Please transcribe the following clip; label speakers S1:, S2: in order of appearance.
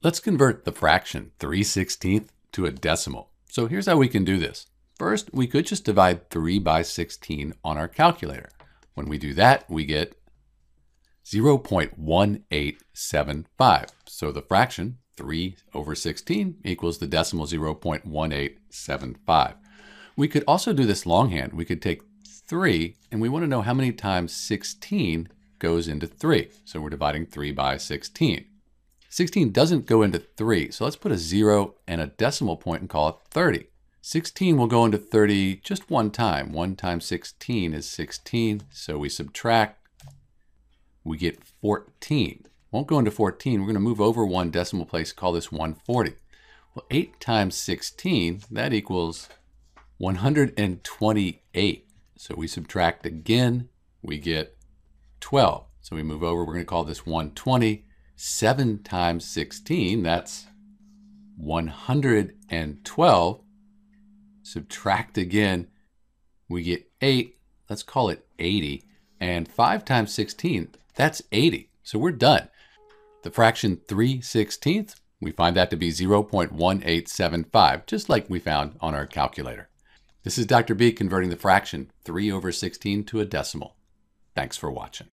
S1: Let's convert the fraction 3 16th to a decimal. So here's how we can do this. First, we could just divide 3 by 16 on our calculator. When we do that, we get 0.1875. So the fraction 3 over 16 equals the decimal 0.1875. We could also do this longhand. We could take 3, and we want to know how many times 16 goes into 3. So we're dividing 3 by 16. 16 doesn't go into 3, so let's put a 0 and a decimal point and call it 30. 16 will go into 30 just one time. 1 times 16 is 16, so we subtract, we get 14. Won't go into 14, we're going to move over one decimal place, call this 140. Well, 8 times 16, that equals 128. So we subtract again, we get 12. So we move over, we're going to call this 120. 7 times 16, that's 112. Subtract again, we get 8. Let's call it 80. And 5 times 16, that's 80. So we're done. The fraction 3 16th, we find that to be 0.1875, just like we found on our calculator. This is Dr. B converting the fraction 3 over 16 to a decimal. Thanks for watching.